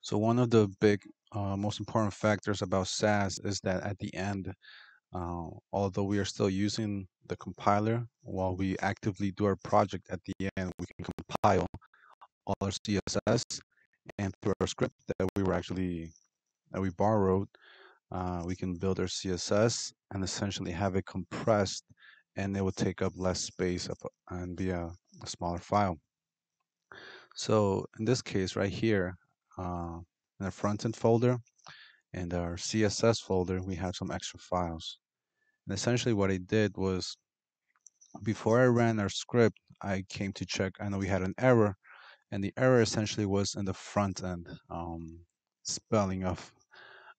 So one of the big, uh, most important factors about Sass is that at the end, uh, although we are still using the compiler while we actively do our project at the end, we can compile all our CSS and through our script that we were actually that we borrowed, uh, we can build our CSS and essentially have it compressed, and it will take up less space and be a, a smaller file. So in this case right here, uh, in our front end folder and our CSS folder, we have some extra files. And essentially what I did was before I ran our script, I came to check, I know we had an error and the error essentially was in the front end um, spelling of,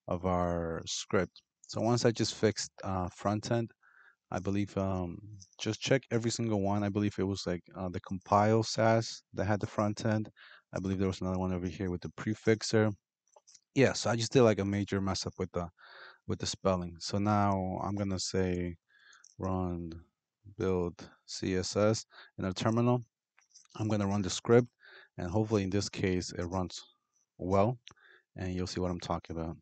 of our script. So once I just fixed uh, front end, I believe um, just check every single one. I believe it was like uh, the compile Sass that had the front end. I believe there was another one over here with the prefixer. Yeah, so I just did like a major mess up with the with the spelling. So now I'm gonna say run build CSS in a terminal. I'm gonna run the script, and hopefully in this case it runs well, and you'll see what I'm talking about.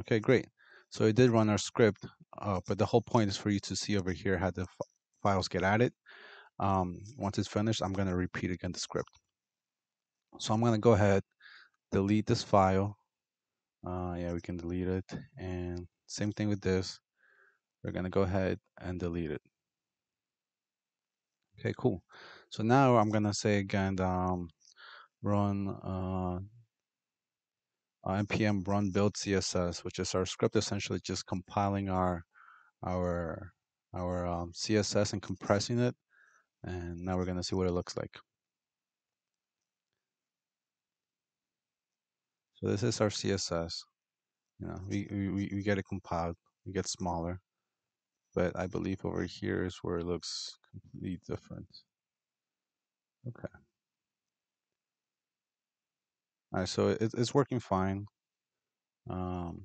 Okay, great. So it did run our script, uh, but the whole point is for you to see over here how the files get added. Um, once it's finished, I'm to repeat again the script. So I'm going to go ahead, delete this file. Uh, yeah, we can delete it. And same thing with this. We're going to go ahead and delete it. Okay, cool. So now I'm going to say again, um, run uh, uh, npm run build css which is our script essentially just compiling our our our um, css and compressing it and now we're going to see what it looks like so this is our css you know we, we we get it compiled we get smaller but i believe over here is where it looks completely different. Okay. All right so it, it's working fine um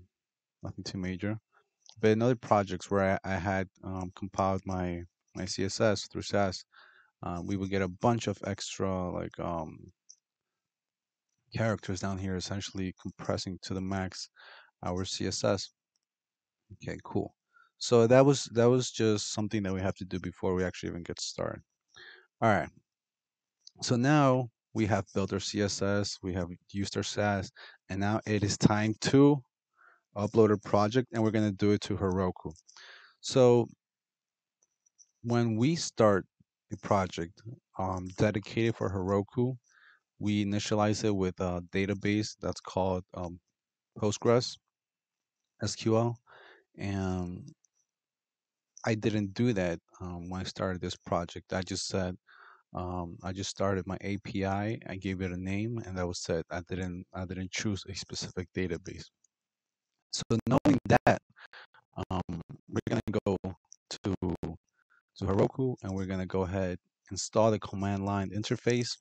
nothing too major but in other projects where I, I had um, compiled my my CSS through Sass, uh, we would get a bunch of extra like um, characters down here, essentially compressing to the max our CSS. Okay, cool. So that was that was just something that we have to do before we actually even get started. All right. So now we have built our CSS, we have used our Sass, and now it is time to upload a project and we're going to do it to Heroku. So when we start a project um, dedicated for Heroku, we initialize it with a database that's called um, Postgres SQL. And I didn't do that um, when I started this project. I just said, um, I just started my API. I gave it a name, and that was it. I didn't, I didn't choose a specific database. So knowing that, um, we're gonna go to to Heroku and we're gonna go ahead install the command line interface,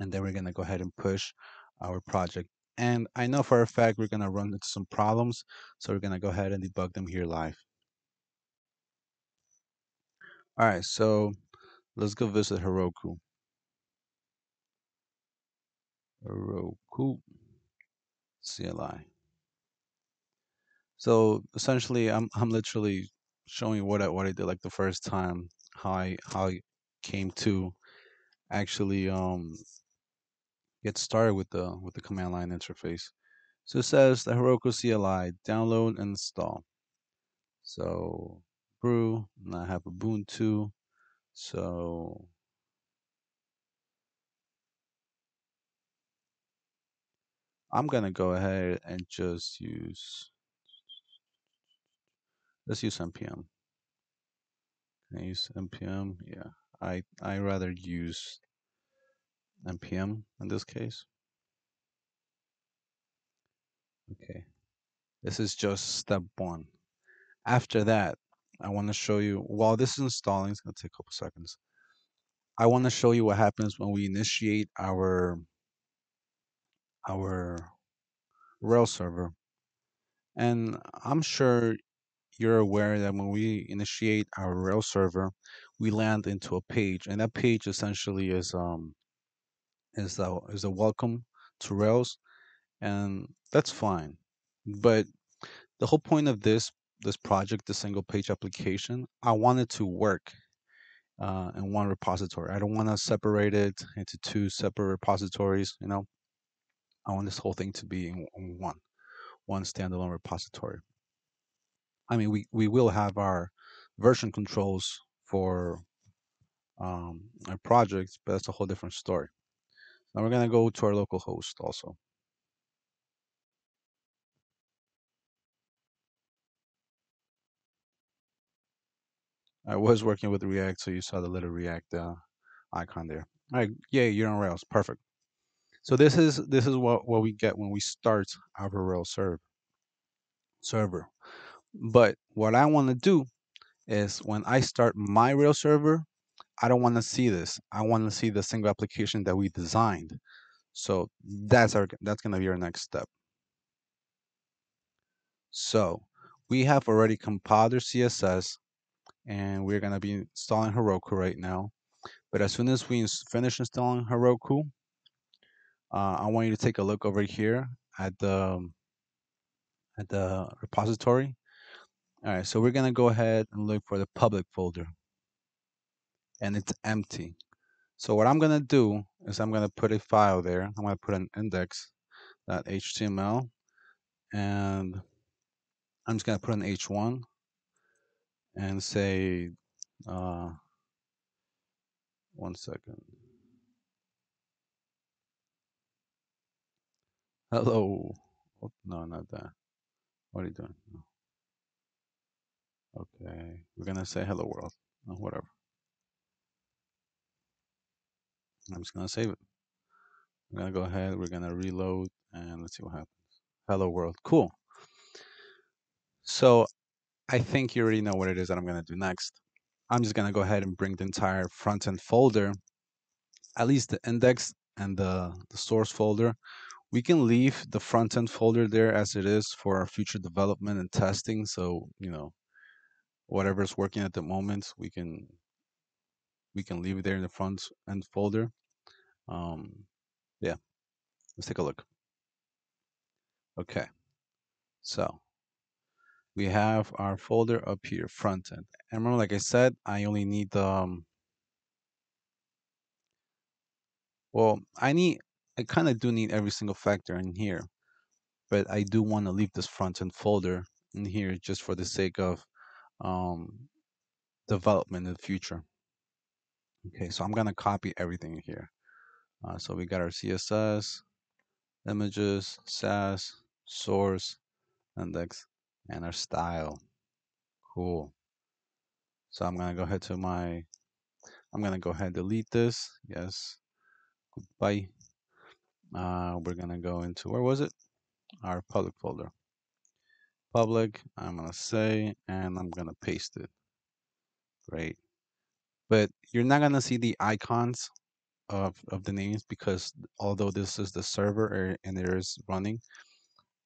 and then we're gonna go ahead and push our project. And I know for a fact we're gonna run into some problems, so we're gonna go ahead and debug them here live. All right, so let's go visit Heroku. Heroku CLI. So essentially, I'm I'm literally showing what I what I did like the first time, how I how I came to actually um get started with the with the command line interface. So it says the Heroku CLI download and install. So brew, and I have Ubuntu. So I'm gonna go ahead and just use let's use npm. Can I use npm? Yeah, I I rather use npm in this case. Okay, this is just step one. After that, I want to show you, while this is installing, it's going to take a couple seconds. I want to show you what happens when we initiate our our Rails server. And I'm sure you're aware that when we initiate our Rails server, we land into a page, and that page essentially is um is a is a welcome to Rails, and that's fine. But the whole point of this this project, the single page application, I want it to work uh, in one repository. I don't want to separate it into two separate repositories. You know, I want this whole thing to be in, in one one standalone repository. I mean, we we will have our version controls for um, our projects, but that's a whole different story. Now we're gonna go to our local host also. I was working with React, so you saw the little React uh, icon there. All right, yeah, you're on Rails, perfect. So this is this is what what we get when we start our Rails server. Server, but what I want to do is when I start my Rails server, I don't want to see this. I want to see the single application that we designed. So that's our that's gonna be our next step. So we have already compiled our CSS and we're gonna be installing Heroku right now. But as soon as we finish installing Heroku, uh, I want you to take a look over here at the at the repository. All right, so we're gonna go ahead and look for the public folder, and it's empty. So what I'm gonna do is I'm gonna put a file there. I'm gonna put an index.html, and I'm just gonna put an h1 and say, uh, one second. Hello. Oh, no, not that. What are you doing? No. Okay, we're gonna say hello world. No, whatever. I'm just gonna save it. We're gonna go ahead. We're gonna reload and let's see what happens. Hello world. Cool. So I think you already know what it is that I'm gonna do next. I'm just gonna go ahead and bring the entire front end folder, at least the index and the, the source folder. We can leave the front end folder there as it is for our future development and testing. So, you know, whatever's working at the moment, we can we can leave it there in the front end folder. Um, yeah, let's take a look. Okay, so we have our folder up here, front end. And remember, like I said, I only need the, um, well, I need, I kind of do need every single factor in here, but I do want to leave this front end folder in here just for the sake of um, development in the future. Okay, so I'm gonna copy everything here. Uh, so we got our CSS, images, Sass, source, index, and our style. Cool. So I'm gonna go ahead to my, I'm gonna go ahead and delete this. Yes. Goodbye. Uh, we're gonna go into, where was it? Our public folder. Public, I'm gonna say, and I'm gonna paste it. Great. But you're not gonna see the icons of, of the names because although this is the server er, and it is running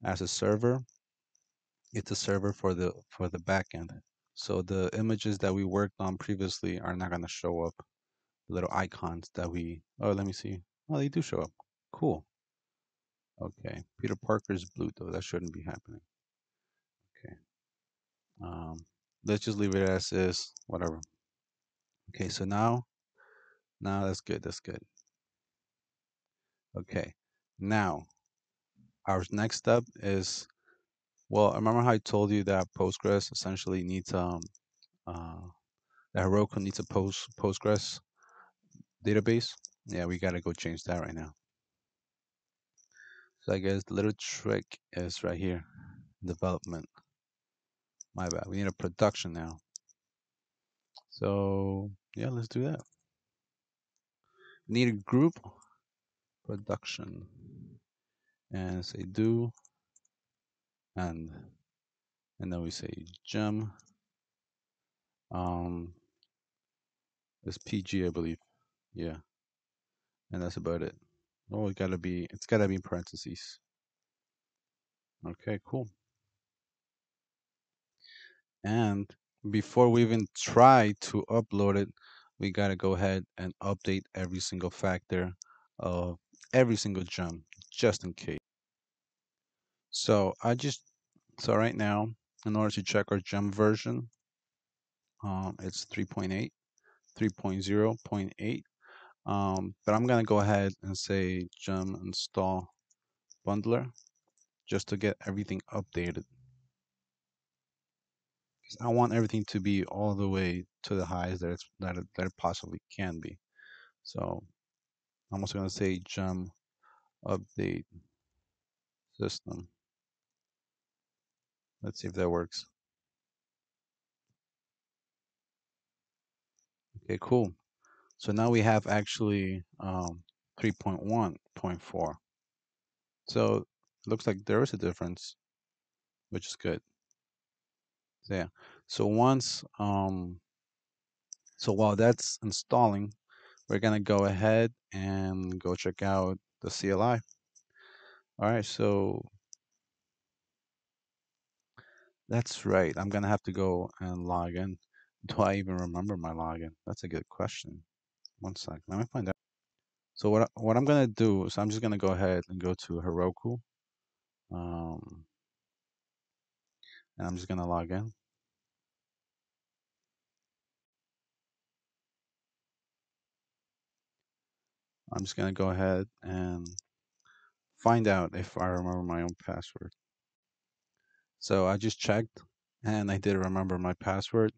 as a server, it's a server for the for the backend. So the images that we worked on previously are not gonna show up. The little icons that we oh let me see. Oh they do show up. Cool. Okay. Peter Parker's blue though. That shouldn't be happening. Okay. Um let's just leave it as is, whatever. Okay, so now now that's good, that's good. Okay. Now our next step is well, remember how I told you that Postgres essentially needs um uh that Heroku needs a post Postgres database. Yeah, we gotta go change that right now. So I guess the little trick is right here, development. My bad. We need a production now. So yeah, let's do that. Need a group production. And say do and and then we say gem. Um it's pg i believe. Yeah. And that's about it. Oh it gotta be it's gotta be in parentheses. Okay cool. And before we even try to upload it we gotta go ahead and update every single factor of every single gem just in case So I just so right now, in order to check our gem version, um, it's 3.8, 3.0.8. Um, but I'm gonna go ahead and say gem install bundler just to get everything updated. I want everything to be all the way to the highest that it's that it, that it possibly can be. So I'm also gonna say gem update system. Let's see if that works. Okay, cool. So now we have actually um, 3.1.4. So it looks like there is a difference, which is good. Yeah. So once, um, so while that's installing, we're gonna go ahead and go check out the CLI. All right, so that's right. I'm gonna have to go and log in. Do I even remember my login? That's a good question. One sec. Let me find out. So what what I'm gonna do is I'm just gonna go ahead and go to Heroku, um, and I'm just gonna log in. I'm just gonna go ahead and find out if I remember my own password. So I just checked, and I did remember my password,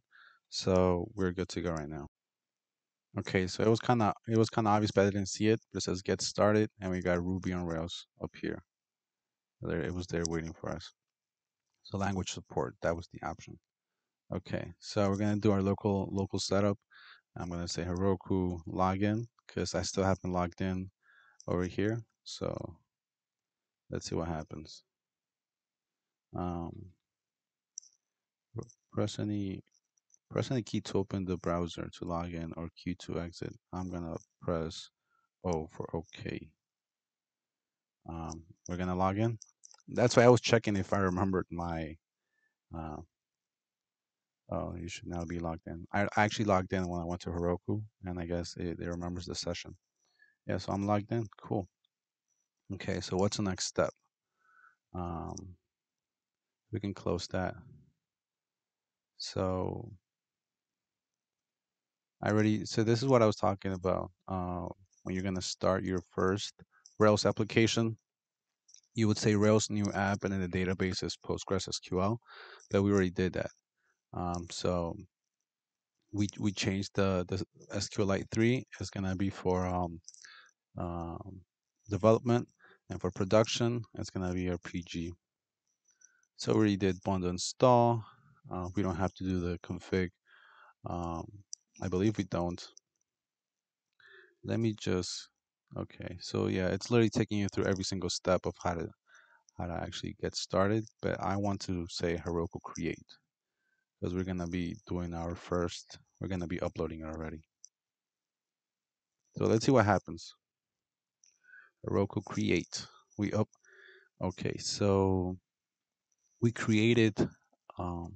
so we're good to go right now. Okay, so it was kind of it was kind of obvious, but I didn't see it. But it says get started, and we got Ruby on Rails up here. There, it was there waiting for us. So language support, that was the option. Okay, so we're gonna do our local local setup. I'm gonna say Heroku login because I still haven't logged in over here. So let's see what happens. Um, press any press any key to open the browser to log in or Q to exit. I'm gonna press O for OK. Um, we're gonna log in. That's why I was checking if I remembered my. Uh, oh, you should now be logged in. I, actually logged in when I went to Heroku, and I guess it, it remembers the session. Yeah, so I'm logged in. Cool. Okay, so what's the next step? Um, we can close that. So I already, so this is what I was talking about. Uh, when you're going to start your first Rails application, you would say Rails new app and then the database is PostgreSQL, but we already did that. Um, so we we changed the the SQLite three is gonna be for um, um, development and for production it's gonna be our PG. So we already did bundle install. Uh, we don't have to do the config. Um, I believe we don't. Let me just okay. So yeah, it's literally taking you through every single step of how to how to actually get started. But I want to say Heroku create because we're gonna be doing our first. We're gonna be uploading it already. So let's see what happens. Heroku create. We up. Okay, so we created, um,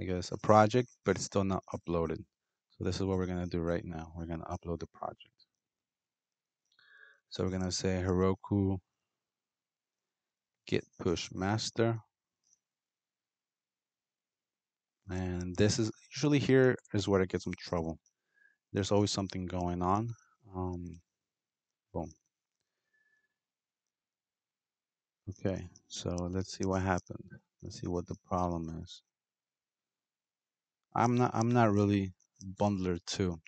I guess, a project, but it's still not uploaded. So this is what we're gonna do right now. We're gonna upload the project. So we're gonna say Heroku git push master. And this is usually here is where it gets in trouble. There's always something going on. Um, boom. Okay, so let's see what happened. Let's see what the problem is. I'm not I'm not really bundler too.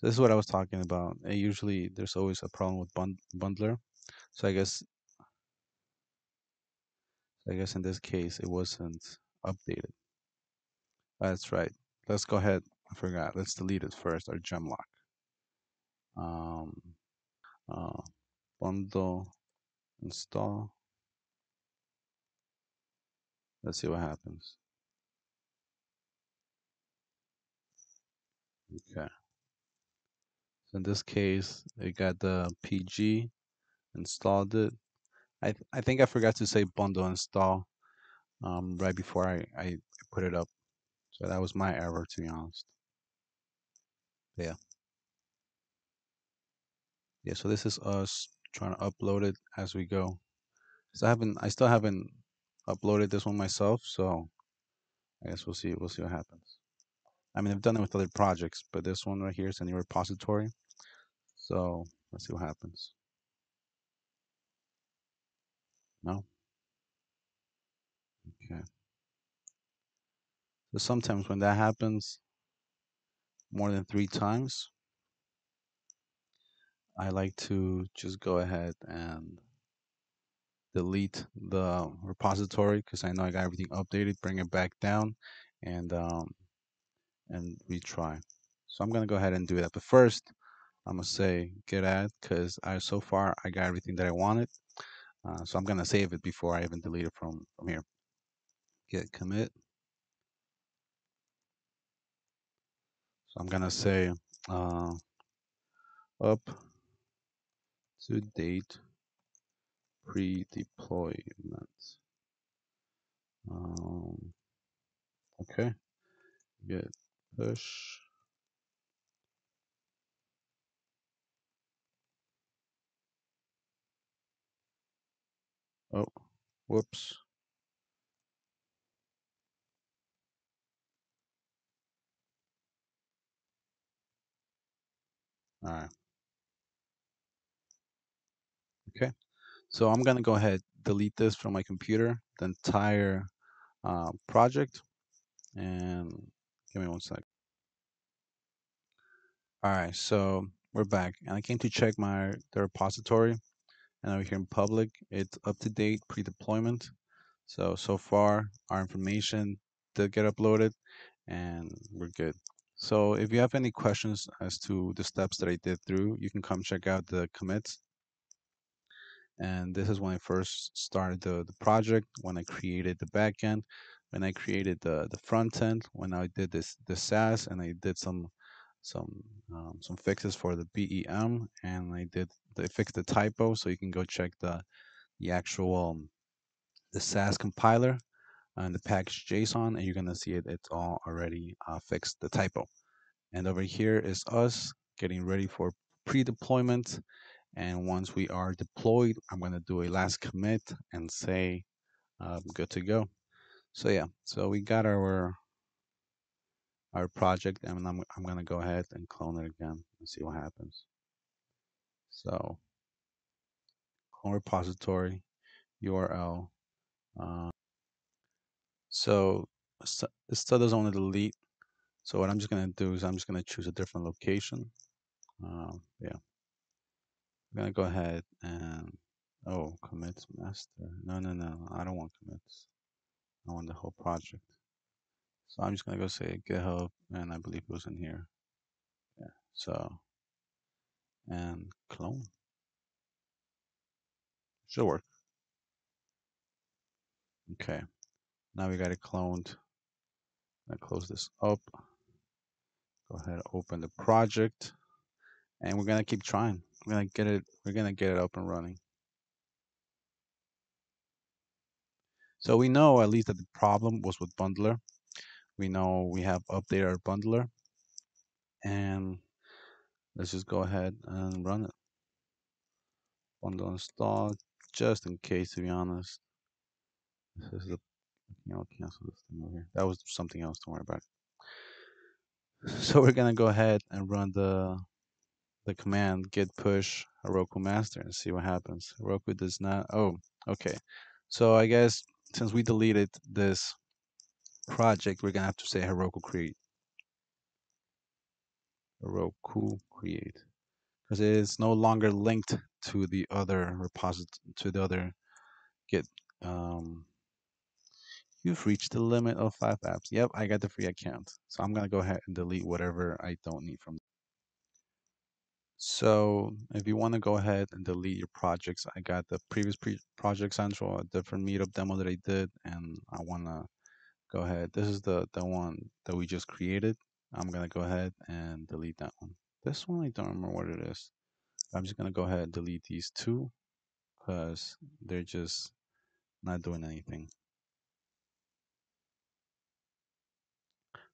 So this is what I was talking about. Usually there's always a problem with bund bundler. So I guess I guess in this case it wasn't updated. That's right. Let's go ahead. I forgot. Let's delete it first, our gemlock. Um, uh, bundle install. Let's see what happens. Okay. In this case, it got the PG, installed it. I I think I forgot to say bundle install um, right before I, I put it up. So that was my error, to be honest. Yeah. Yeah, so this is us trying to upload it as we go. So I haven't, I still haven't uploaded this one myself, so I guess we'll see, we'll see what happens. I mean, I've done it with other projects, but this one right here is a new repository. So let's see what happens. No? Okay. So sometimes when that happens more than three times, I like to just go ahead and delete the repository because I know I got everything updated, bring it back down and um, and retry. So I'm gonna go ahead and do that. But first, I'm gonna say git add because I so far I got everything that I wanted. Uh, so I'm gonna save it before I even delete it from from here. Git commit. So I'm gonna say uh, up to date pre-deployment. Um, okay, git push. Oh, whoops. All right. Okay. So I'm gonna go ahead delete this from my computer, the entire uh, project, and give me one sec. All right, so we're back, and I came to check my the repository, and over here in public, it's up to date pre-deployment. So so far, our information did get uploaded, and we're good. So if you have any questions as to the steps that I did through, you can come check out the commits and this is when I first started the, the project, when I created the backend, when I created the, the front end, when I did this the Sass, and I did some some um, some fixes for the BEM, and I did they fixed the typo, so you can go check the the actual um, the Sass compiler and the package JSON, and you're gonna see it. It's all already uh, fixed the typo. And over here is us getting ready for pre-deployment and once we are deployed, I'm to do a last commit and say um, good to go. So yeah, so we got our our project and I'm, I'm to go ahead and clone it again and see what happens. So clone repository URL. Uh, so it still doesn't want to delete. So what I'm just to do is I'm just to choose a different location. Um, yeah. I'm gonna go ahead and oh commits master. No, no, no. I don't want commits. I want the whole project. So I'm just gonna go say GitHub, and I believe it was in here. Yeah. So and clone should work. Okay. Now we got it cloned. I close this up. Go ahead, open the project, and we're gonna keep trying. We're gonna get it. We're gonna get it up and running. So we know at least that the problem was with bundler. We know we have updated our bundler, and let's just go ahead and run it. Bundle install, just in case, to be honest. This is the, you know, cancel this thing over here. That was something else, don't worry about it. So we're gonna go ahead and run the the command git push Heroku master and see what happens. Heroku does not, oh, okay. So I guess since we deleted this project, we're gonna have to say Heroku create. Heroku create. Because it is no longer linked to the other repository, to the other git. Um, you've reached the limit of five apps. Yep, I got the free account. So I'm gonna go ahead and delete whatever I don't need from so if you want to go ahead and delete your projects, I got the previous pre project central, a different meetup demo that I did, and I want to go ahead. This is the, the one that we just created. I'm going to go ahead and delete that one. This one, I don't remember what it is. I'm just going to go ahead and delete these two because they're just not doing anything.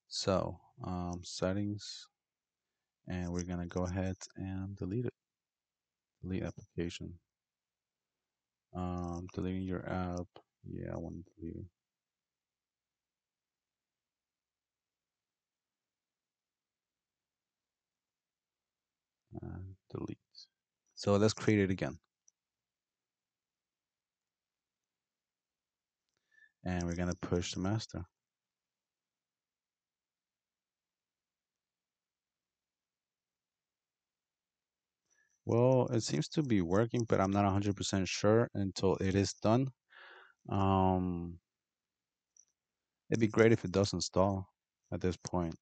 So um, settings, and we're going to go ahead and delete it delete application. Um, deleting your app. Yeah, I want to delete. Uh, delete. So let's create it again. And we're gonna push the master. Well, it seems to be working, but I'm not 100% sure until it is done. Um, it'd be great if it does install at this point.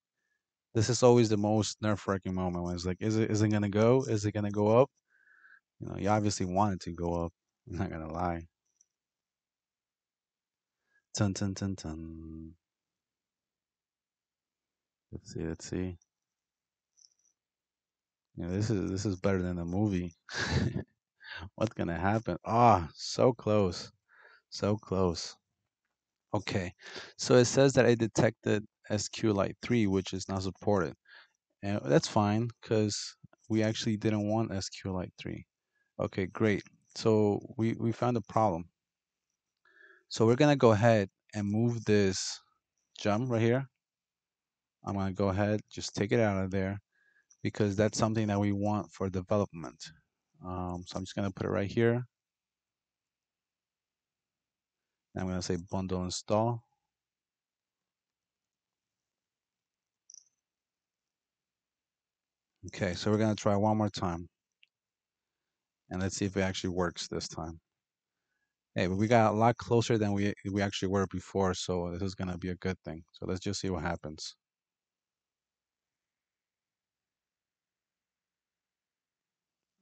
This is always the most nerve-wracking moment when it's like, is it is it gonna go? Is it gonna go up? You know, you obviously want it to go up. I'm not gonna lie. Dun dun dun dun. Let's see, let's see. Yeah, this is this is better than the movie. What's gonna happen? Ah, so close. So close. Okay. So it says that I detected SQLite 3, which is not supported. And that's fine because we actually didn't want SQLite 3. Okay, great. So we, we found a problem. So we're gonna go ahead and move this gem right here. I'm gonna go ahead, just take it out of there because that's something that we want for development. Um, so I'm just gonna put it right here. And I'm gonna say bundle install. Okay, so we're gonna try one more time. And let's see if it actually works this time. Hey, but we got a lot closer than we we actually were before, so this is gonna be a good thing. So let's just see what happens.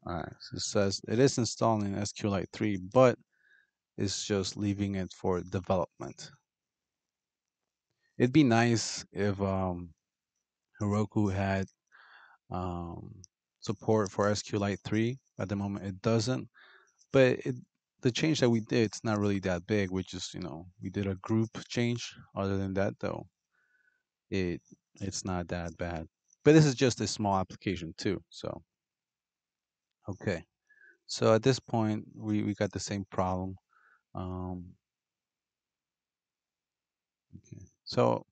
All right, so it says it is installing SQLite 3, but it's just leaving it for development. It'd be nice if um, Heroku had um, support for SQLite 3. At the moment, it doesn't. But it, the change that we did, it's not really that big. We just, you know, we did a group change. Other than that, though, it it's not that bad. But this is just a small application too. So, okay. So at this point, we, we got the same problem. Um, okay. So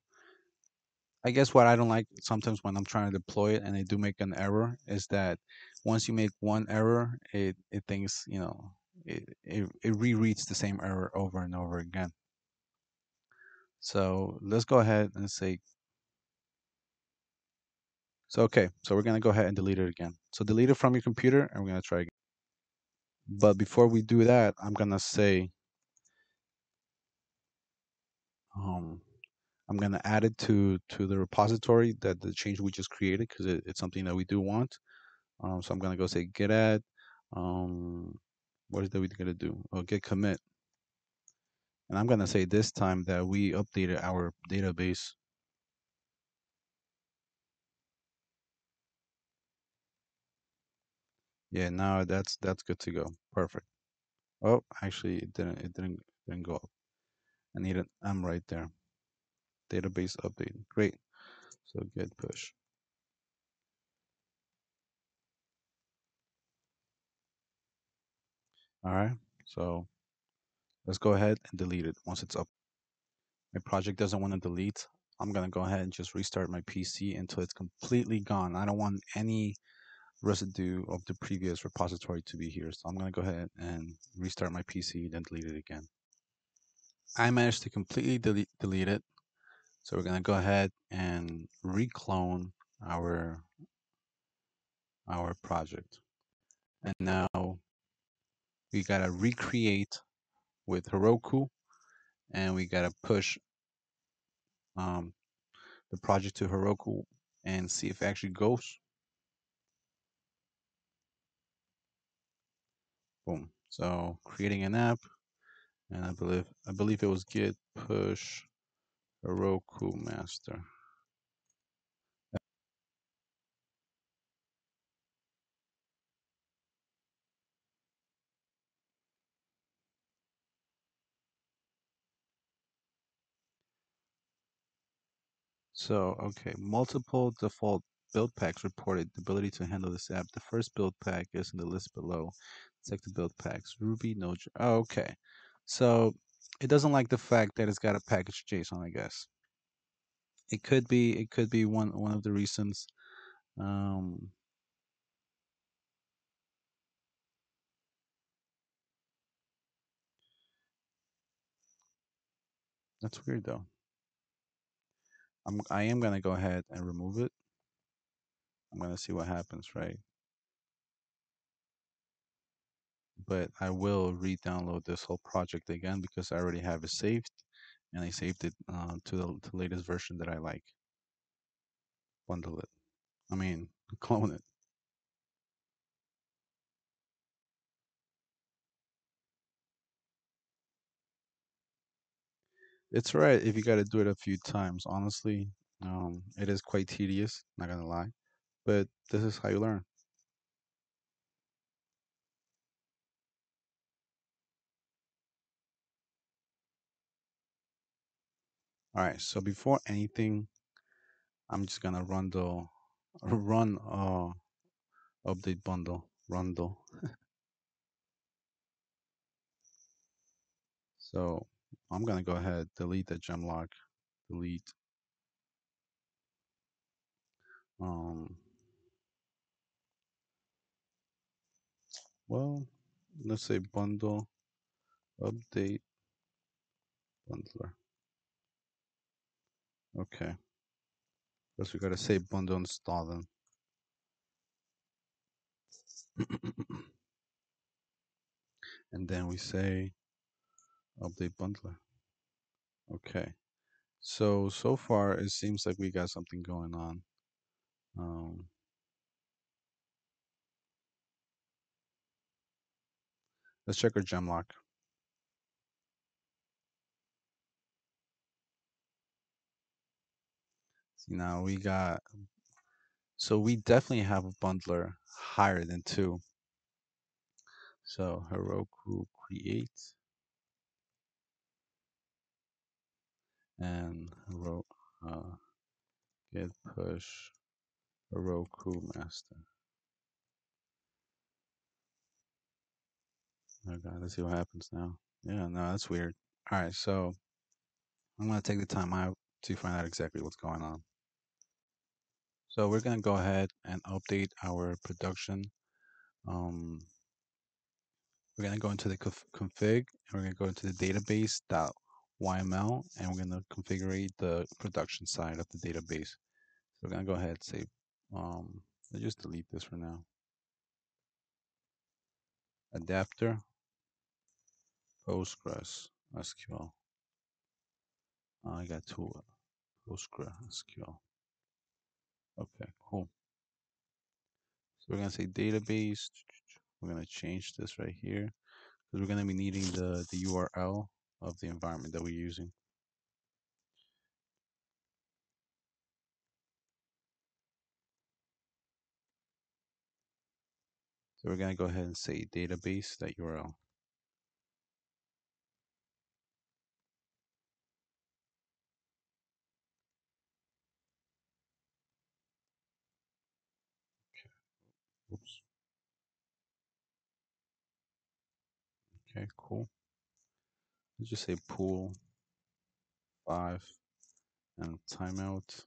I guess what I don't like sometimes when I'm trying to deploy it and I do make an error is that once you make one error, it, it thinks, you know, it, it, it rereads the same error over and over again. So let's go ahead and say, so okay, so we're gonna go ahead and delete it again. So delete it from your computer and we're gonna try again. But before we do that, I'm gonna say, um, I'm gonna add it to to the repository that the change we just created because it, it's something that we do want. Um, so I'm gonna go say git add. Um, what is that we gonna do? Oh, git commit. And I'm gonna say this time that we updated our database. Yeah, now that's that's good to go. Perfect. Oh, actually, it didn't it didn't didn't go up. I need an M right there. Database update. Great. So git push. All right. So let's go ahead and delete it once it's up. My project doesn't want to delete. I'm gonna go ahead and just restart my PC until it's completely gone. I don't want any residue of the previous repository to be here. So I'm gonna go ahead and restart my PC, then delete it again. I managed to completely delete, delete it. So we're gonna go ahead and reclone our our project. And now we gotta recreate with Heroku and we gotta push um, the project to Heroku and see if it actually goes. Boom. So creating an app, and I believe I believe it was git push Heroku master. So, okay, multiple default build packs reported the ability to handle this app. The first build pack is in the list below. The build packs. Ruby, no. Oh, okay. So it doesn't like the fact that it's got a package JSON. I guess it could be. It could be one one of the reasons. Um, that's weird though. I'm I am gonna go ahead and remove it. I'm gonna see what happens, right? But I will re-download this whole project again because I already have it saved, and I saved it uh, to the to latest version that I like. Bundle it. I mean, clone it. It's right if you got to do it a few times. Honestly, um, it is quite tedious. Not gonna lie, but this is how you learn. All right. So before anything, I'm just gonna run the run uh update bundle rundle. so I'm gonna go ahead delete the gem lock, delete. Um. Well, let's say bundle update bundler. Okay. First we gotta say bundle install and then we say update bundler. Okay. So so far it seems like we got something going on. Um, let's check our gem lock. See now we got so we definitely have a bundler higher than two. So Heroku create and Hero, uh, git push Heroku master. Oh god, let's see what happens now. Yeah, no, that's weird. All right, so I'm gonna take the time out to find out exactly what's going on. So we're gonna go ahead and update our production. Um, we're gonna go into the config and we're gonna go into the database.yml and we're gonna configure the production side of the database. So we're gonna go ahead and say, um, let's just delete this for now. Adapter, Postgres, SQL. I got two, Postgres, SQL. Okay, cool. So we're gonna say database. We're gonna change this right here because we're gonna be needing the the URL of the environment that we're using. So we're gonna go ahead and say database that URL. Oops. Okay, cool. Let's just say pool five and timeout.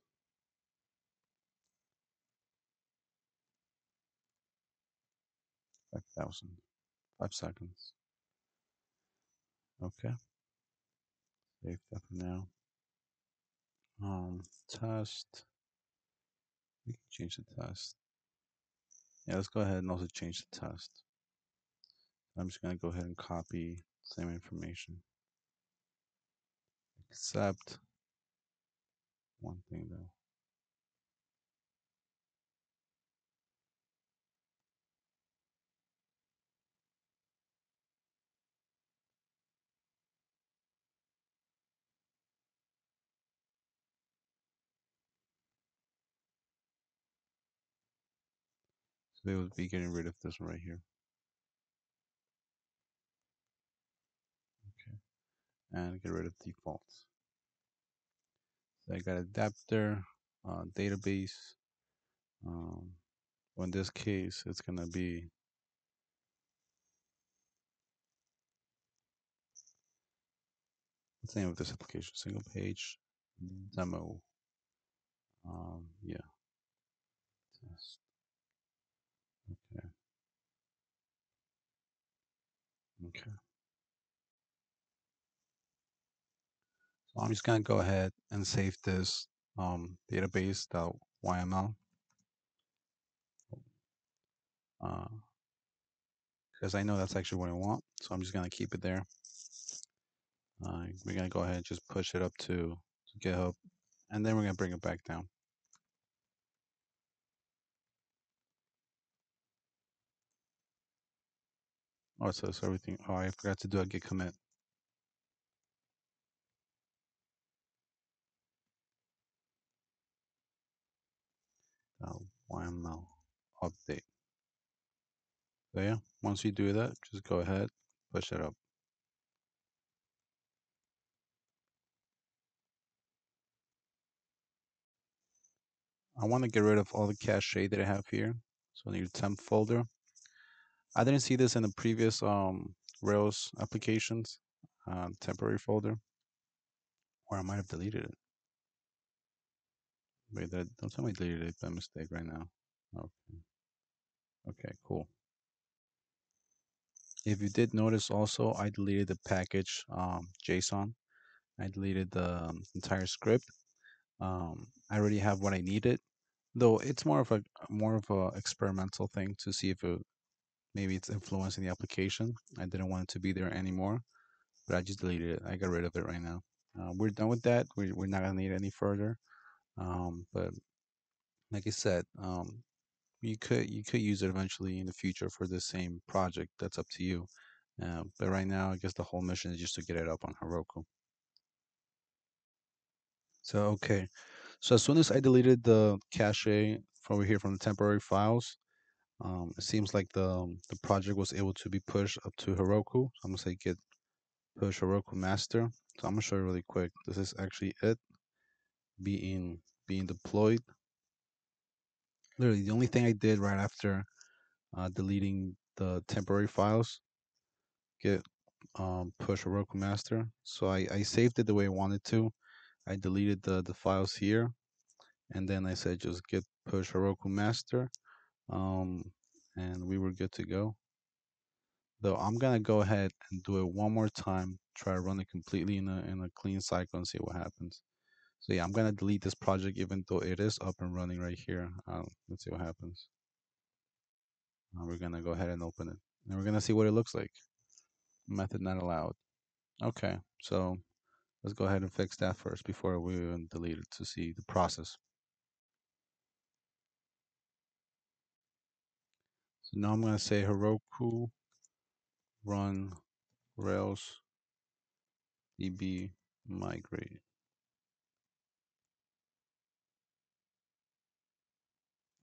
Five thousand. Five seconds. Okay. Save that for now. Um test. We can change the test. Yeah, let's go ahead and also change the test. I'm just gonna go ahead and copy same information. Except one thing though. They would be getting rid of this one right here. and get rid of defaults. So I got adapter, uh, database. Um, well, in this case, it's going to be the name of this application? Single page demo. Um, yeah. Test. I'm just gonna go ahead and save this um, database.yml because uh, I know that's actually what I want. So I'm just gonna keep it there. Uh, we're gonna go ahead and just push it up to, to GitHub, and then we're gonna bring it back down. Oh, so everything. Oh, I forgot to do a git commit. YML update. So yeah, once you do that, just go ahead, push it up. I want to get rid of all the cache that I have here. So in your temp folder, I didn't see this in the previous um, Rails applications uh, temporary folder, or I might have deleted it. Wait, that, don't tell me I deleted it by mistake right now. Okay. Okay, cool. If you did notice also, I deleted the package um, JSON. I deleted the um, entire script. Um, I already have what I needed, though it's more of a more of a experimental thing to see if it maybe it's influencing the application. I didn't want it to be there anymore, but I just deleted it. I got rid of it right now. Uh, we're done with that. We, we're not gonna need any further. Um, but like I said, um, you could you could use it eventually in the future for the same project. That's up to you. Uh, but right now, I guess the whole mission is just to get it up on Heroku. So okay, so as soon as I deleted the cache over here from the temporary files, um, it seems like the um, the project was able to be pushed up to Heroku. So I'm gonna say git push Heroku master. So I'm gonna show you really quick. This is actually it being being deployed. Literally, the only thing I did right after uh, deleting the temporary files, git um, push Heroku master. So I, I saved it the way I wanted to. I deleted the, the files here, and then I said just git push Heroku master, um, and we were good to go. Though I'm gonna go ahead and do it one more time, try to run it completely in a in a clean cycle and see what happens. So yeah, I'm gonna delete this project even though it is up and running right here. Um, let's see what happens. Uh, we're gonna go ahead and open it, and we're gonna see what it looks like. Method not allowed. Okay, so let's go ahead and fix that first before we even delete it to see the process. So now I'm gonna say Heroku run Rails DB migrate.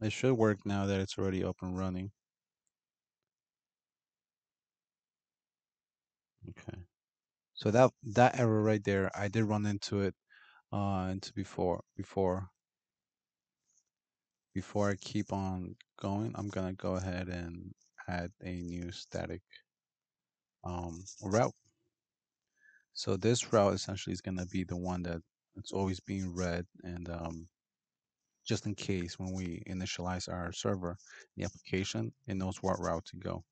It should work now that it's already up and running. Okay. So that that error right there, I did run into it uh into before before before I keep on going, I'm gonna go ahead and add a new static um route. So this route essentially is gonna be the one that it's always being read and um just in case when we initialize our server, the application, it knows what route to go.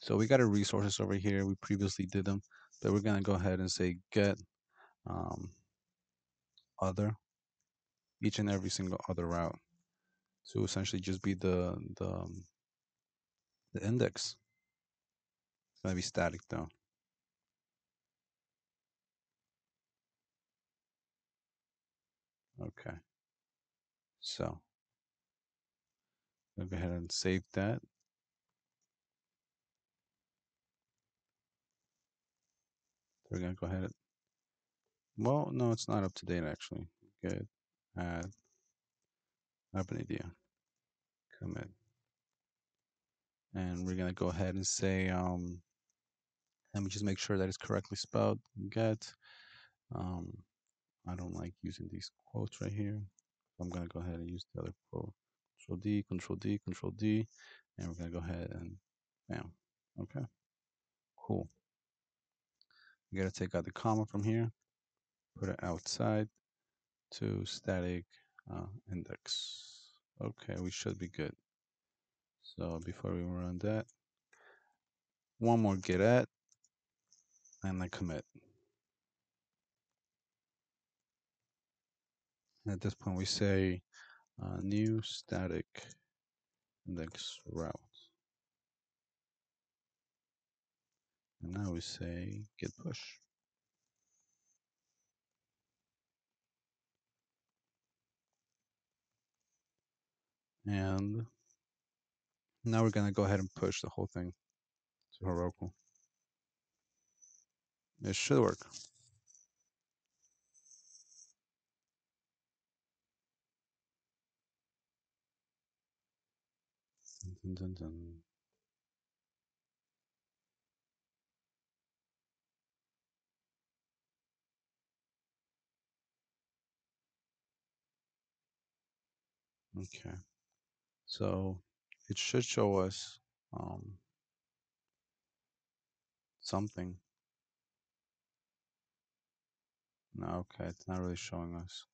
So we got our resources over here. We previously did them, but we're gonna go ahead and say get um, other, each and every single other route to essentially just be the the um, the index. It's gonna be static though. Okay. So we'll go ahead and save that. We're gonna go ahead. Well, no, it's not up to date actually. Good. Add. I have an idea. Commit. And we're gonna go ahead and say, um, let me just make sure that it's correctly spelled. Get. Um, I don't like using these quotes right here. I'm gonna go ahead and use the other quote. Control D, Control D, Control D, and we're gonna go ahead and bam. Okay, cool. We gotta take out the comma from here, put it outside to static uh, index. Okay, we should be good. So before we run that, one more git add and then commit. At this point, we say uh, new static index route. And now we say git push. And now we're going to go ahead and push the whole thing to Heroku. It should work. Dun, dun, dun, Okay. So it should show us um, something. No, okay, it's not really showing us.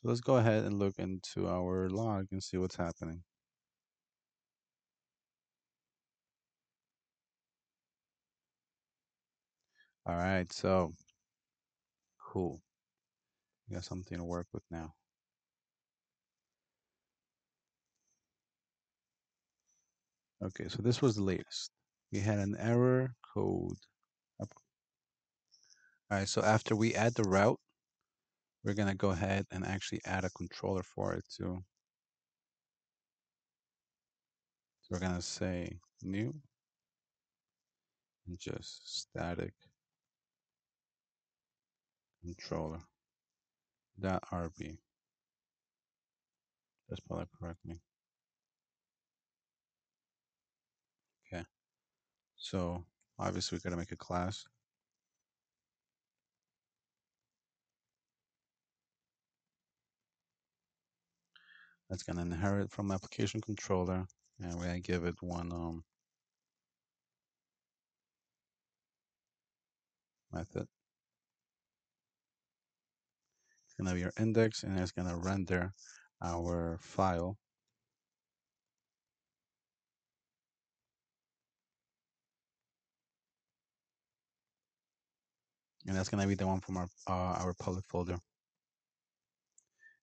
So let's go ahead and look into our log and see what's happening. All right, so cool. We got something to work with now. Okay, so this was the latest. We had an error code. All right, so after we add the route, we're gonna go ahead and actually add a controller for it too. So we're gonna say new and just static controller dot rb. That's spell it correctly. Okay. So obviously we gotta make a class. That's gonna inherit from application controller and we're gonna give it one um method. It's gonna be our index and it's gonna render our file. And that's gonna be the one from our uh, our public folder.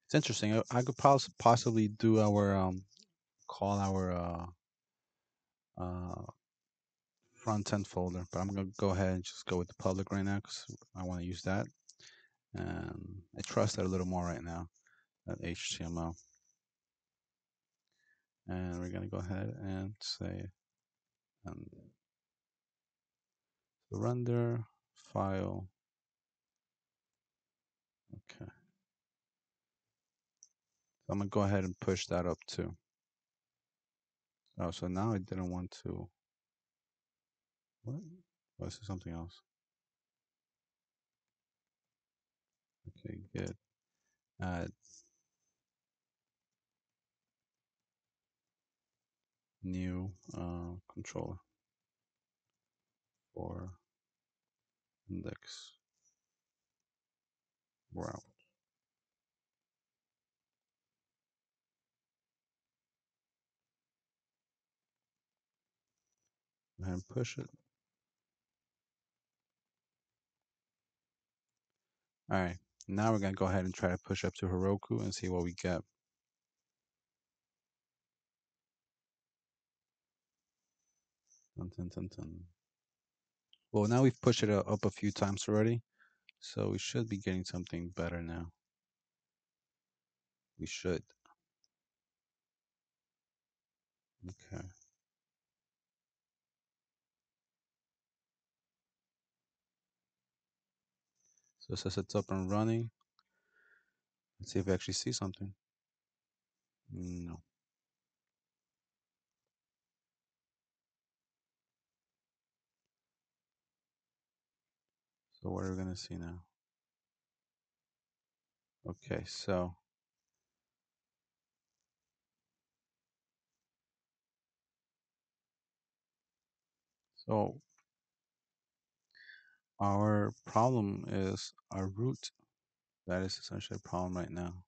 It's interesting. I, I could poss possibly do our um call our uh uh front end folder, but I'm gonna go ahead and just go with the public right now because I want to use that. And I trust that a little more right now, that HTML. And we're gonna go ahead and say and render file. Okay. I'm gonna go ahead and push that up too. Oh, so now I didn't want to. What? Oh, this is something else. Okay, good. Add new uh, controller for index route. And push it. All right, now we're gonna go ahead and try to push up to Heroku and see what we get. Dun, dun, dun. Well, now we've pushed it up a few times already, so we should be getting something better now. We should. Okay. So it says it's up and running. Let's see if we actually see something. No. So what are we going to see now? Okay, so So our problem is our root. That is essentially a problem right now.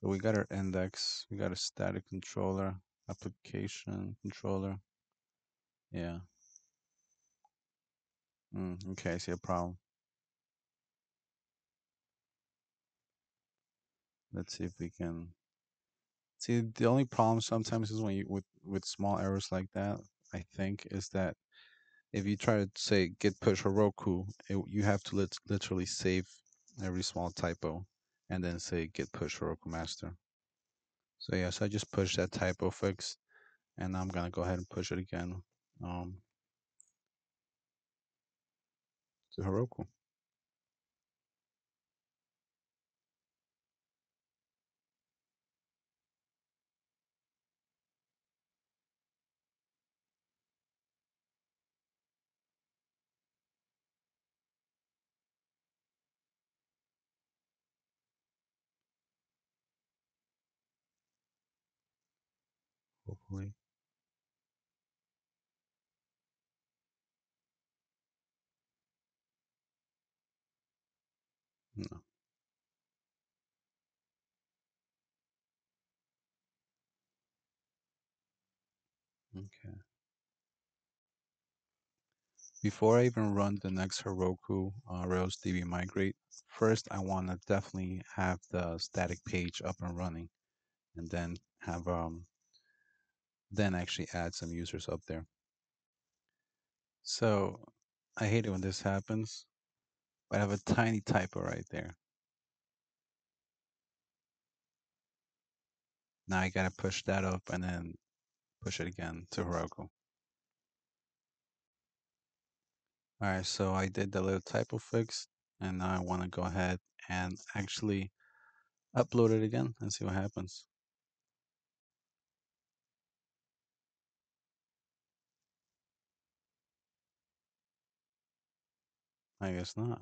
So we got our index, we got a static controller, application controller. Yeah. Mm, okay, I see a problem. Let's see if we can see the only problem sometimes is when you with with small errors like that, I think, is that if you try to say git push Heroku, it, you have to lit- literally save every small typo and then say git push Heroku master. So yeah, so I just pushed that typo fix and I'm gonna go ahead and push it again um, to Heroku. Hopefully, no. Okay. Before I even run the next Heroku uh, Rails DB migrate, first I want to definitely have the static page up and running, and then have um then actually add some users up there. So I hate it when this happens, but I have a tiny typo right there. Now I gotta push that up and then push it again to Heroku. All right, so I did the little typo fix, and now I want to go ahead and actually upload it again and see what happens. I guess not.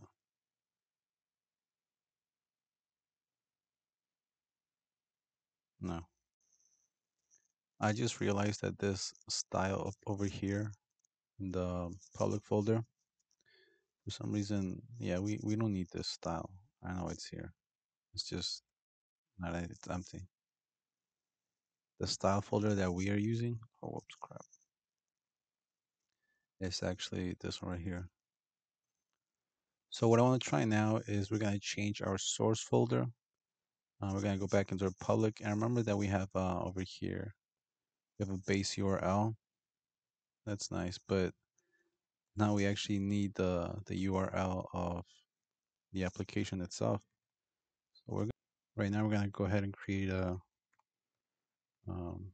No. I just realized that this style up over here in the public folder, for some reason, yeah, we, we don't need this style. I know it's here. It's just not, it's empty. The style folder that we are using, oh, whoops, crap. It's actually this one right here. So what I want to try now is we're going to change our source folder. Uh, we're going to go back into our public. And remember that we have uh, over here, we have a base URL. That's nice. But now we actually need the, the URL of the application itself. So we're right now we're going to go ahead and create a um,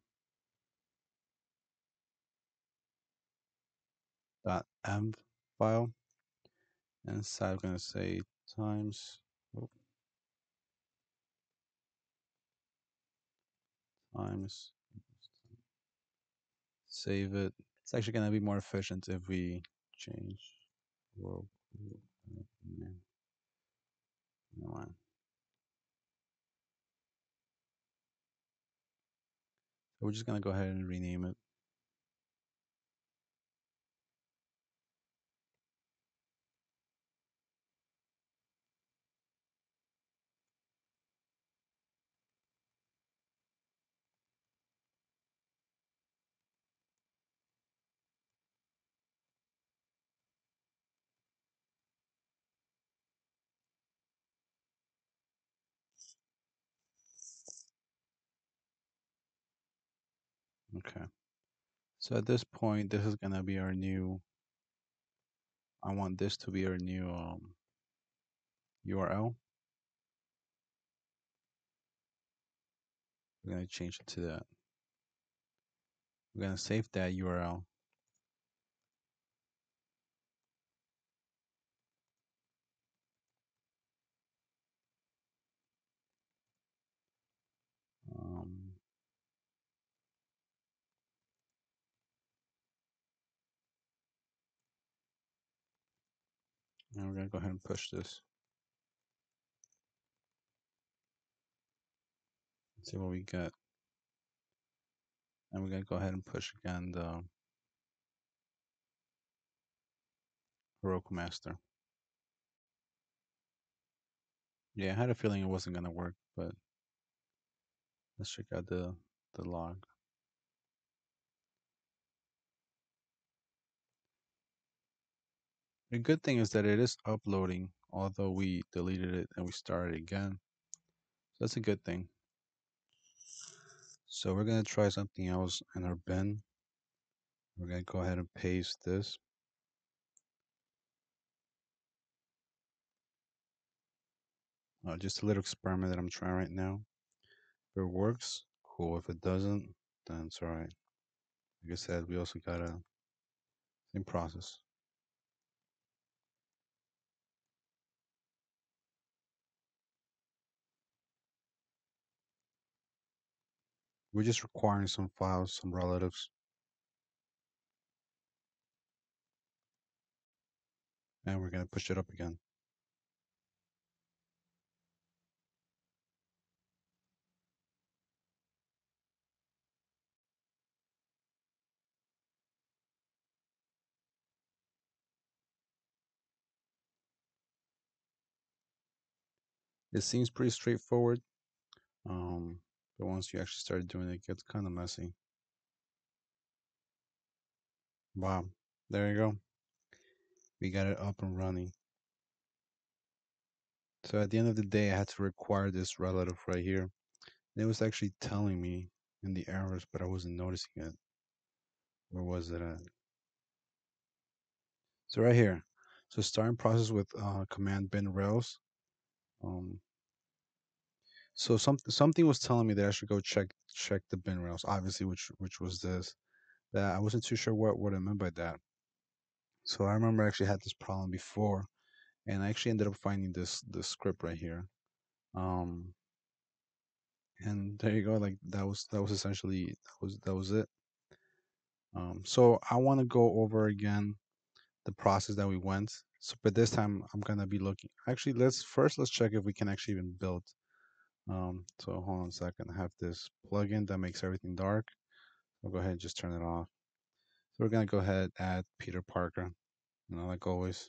.env file. And inside I'm to say times oh, times save it. It's actually going to be more efficient if we change. So we're just going to go ahead and rename it. Okay. So at this point, this is going to be our new, I want this to be our new um, URL. We're to change it to that. We're going to save that URL. Um, And we're going to go ahead and push this. Let's see what we get. And we're going to go ahead and push again the Heroku Master. Yeah, I had a feeling it wasn't going to work, but let's check out the, the log. The good thing is that it is uploading, although we deleted it and we started again. So that's a good thing. So we're gonna try something else in our bin. We're gonna go ahead and paste this. Uh, just a little experiment that I'm trying right now. If it works, cool. If it doesn't, then it's alright. Like I said, we also got a same process. We're just requiring some files, some relatives. And we're gonna push it up again. It seems pretty straightforward. Um, but once you actually start doing it, it gets kind of messy. Wow, there you go. We got it up and running. So at the end of the day, I had to require this relative right here. And it was actually telling me in the errors, but I wasn't noticing it. Where was it at? So right here. So starting process with uh, command bin rails. Um, so some, something was telling me that I should go check check the bin rails, obviously, which which was this. That I wasn't too sure what what I meant by that. So I remember I actually had this problem before, and I actually ended up finding this this script right here. Um, and there you go. Like that was that was essentially that was that was it. Um, so I want to go over again the process that we went. So, but this time I'm gonna be looking. Actually, let's first let's check if we can actually even build. Um, so hold on a second. I have this plugin that makes everything dark. I'll go ahead and just turn it off. So we're gonna go ahead add Peter Parker. You know, like always.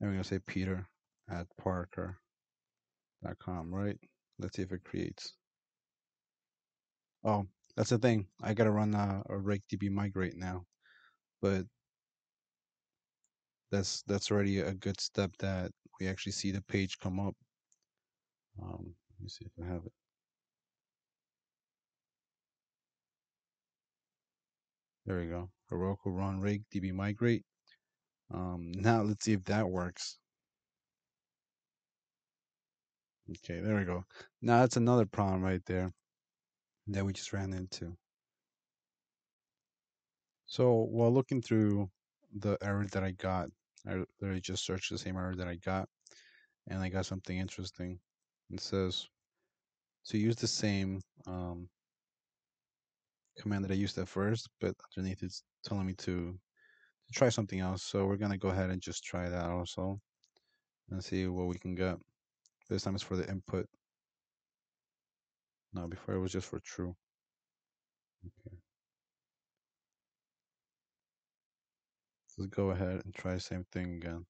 And we're gonna say Peter at Parker.com, right? Let's see if it creates. Oh, that's the thing. I gotta run a, a rake db migrate now, but that's that's already a good step that we actually see the page come up. Um, let me see if I have it. There we go. Heroku run rake db migrate. Um, now let's see if that works. Okay, there we go. Now that's another problem right there that we just ran into. So while looking through the error that I got, I literally just searched the same error that I got, and I got something interesting. It says to use the same um, command that I used at first, but underneath it's telling me to, to try something else. So we're gonna go ahead and just try that also and see what we can get. This time it's for the input. No, before it was just for true. Okay. Let's go ahead and try the same thing again.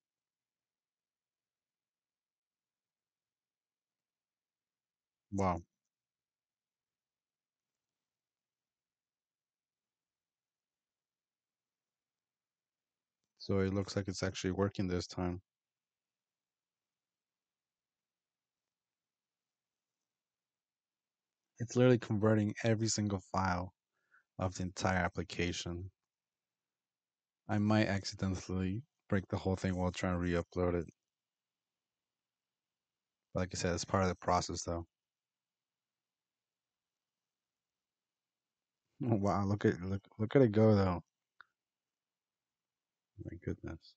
Wow. So it looks like it's actually working this time. It's literally converting every single file of the entire application. I might accidentally break the whole thing while trying to re-upload it. Like I said, it's part of the process though. Oh, wow, look at look look at it go though. My goodness.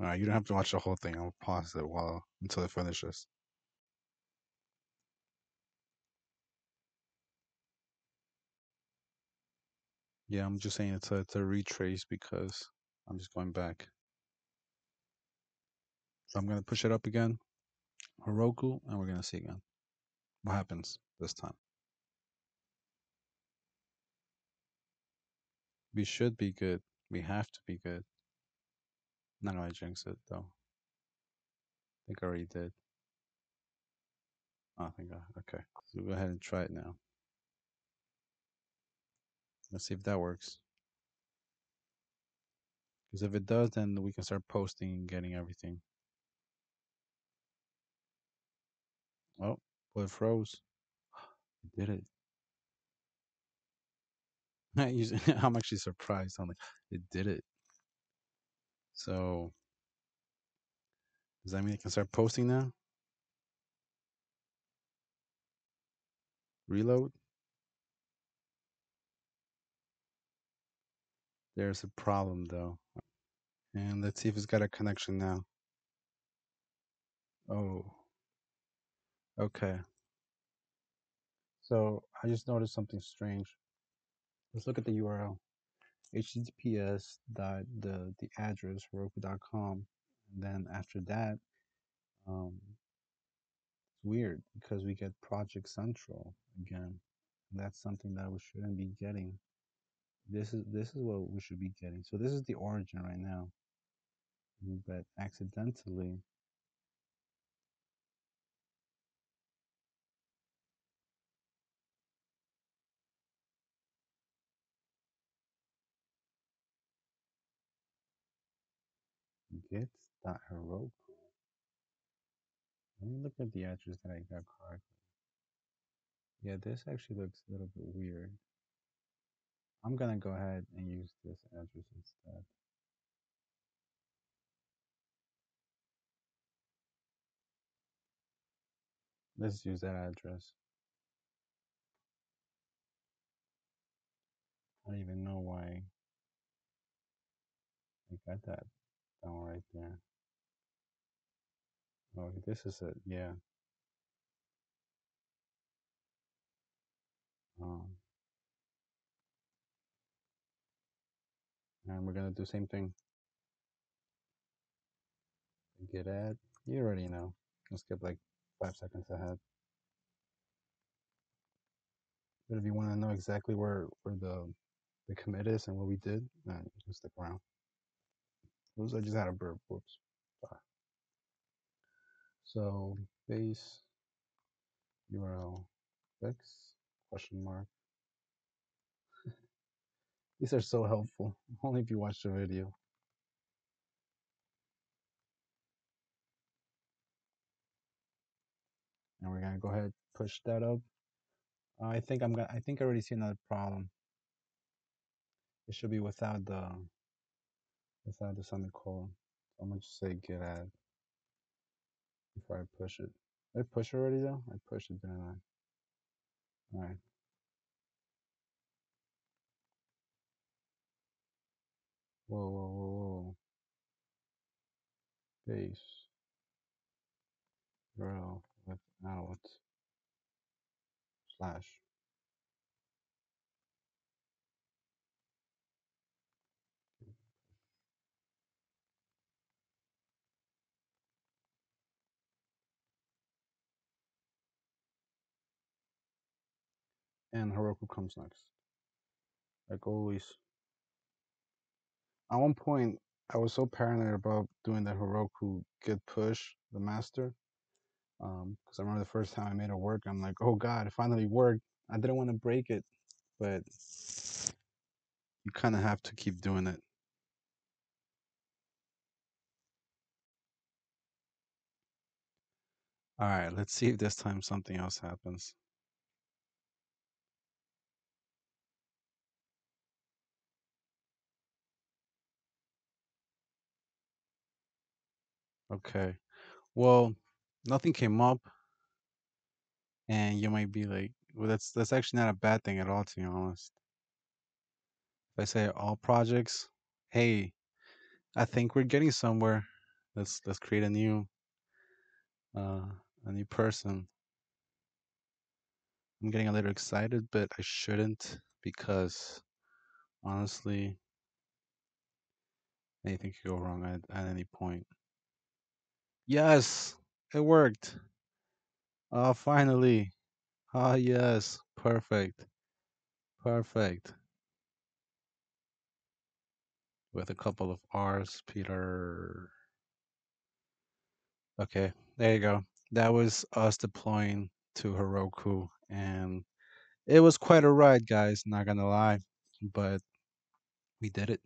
All right, you don't have to watch the whole thing. I'll pause it while until it finishes. Yeah, I'm just saying it's a it's a retrace because I'm just going back. So I'm gonna push it up again. Heroku, and we're gonna see again what happens this time. We should be good. We have to be good. Not gonna jinx it though. I think I already did. Oh, thank God. Okay, so go ahead and try it now. Let's see if that works. Because if it does, then we can start posting and getting everything. Oh, well, it froze. It did it. I'm actually surprised. I'm like, it did it. So does that mean I can start posting now? Reload. There's a problem though. And let's see if it's got a connection now. Oh, okay. So I just noticed something strange. Let's look at the URL. https dot the the address roku.com and then after that um it's weird because we get project central again and that's something that we shouldn't be getting this is this is what we should be getting so this is the origin right now mm, but accidentally get that Heroku. Let me look at the address that I got correct. Yeah, this actually looks a little bit weird. I'm gonna go ahead and use this address instead. Let's use that address. I don't even know why I got that down right there. Oh, this is it. Yeah. Um, and we're gonna do the same thing. Git add. You already know. Let's skip like five seconds ahead. But if you want to know exactly where where the the commit is and what we did, then you can stick around. Oops, I just had a burp. Whoops. Sorry. So base URL fix question mark. These are so helpful. Only if you watch the video. And we're gonna go ahead push that up. Uh, I think I'm gonna. I think I already see another problem. It should be without the without the semicolon. I'm gonna just say git add before I push it. Did I push already though? I pushed it, didn't I? Alright. Whoa, whoa, whoa, whoa. Base. URL without slash. And Heroku comes next. Like always. At one point, I was so paranoid about doing the Heroku git push, the master. Um, because I remember the first time I made it work, I'm like, oh god, it finally worked. I didn't want to break it, but you kind of have to keep doing it. All right, let's see if this time something else happens. Okay. Well, nothing came up, and you might be like, well, that's that's actually not a bad thing at all, to be honest. If I say all projects, hey, I think we're getting somewhere. Let's let's create a new uh a new person. I'm getting a little excited, but I shouldn't because honestly, anything could go wrong at, at any point. Yes, It worked. Oh, finally. Ah, yes. Perfect. Perfect. With a couple of R's, Peter. Okay, there you go. That was us deploying to Heroku, and it was quite a ride, guys. Not gonna lie, but we did it.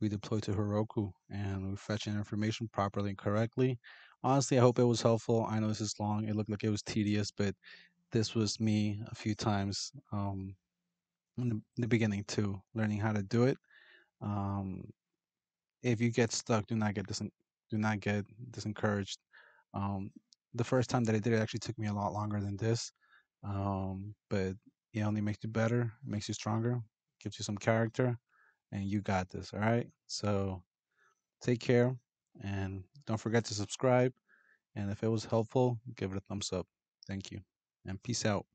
We deployed to Heroku, and we fetching information properly and correctly. Honestly, I hope it was helpful. I know this is long. It looked like it was tedious, but this was me a few times um, in, the, in the beginning too, learning how to do it. Um, if you get stuck, do not get dis- do not get disencouraged. Um, the first time that I did it actually took me a lot longer than this, um, but it only makes you better, makes you stronger, gives you some character, and you got this. All right. So take care, and don't forget to subscribe. And if it was helpful, give it a thumbs up. Thank you, and peace out.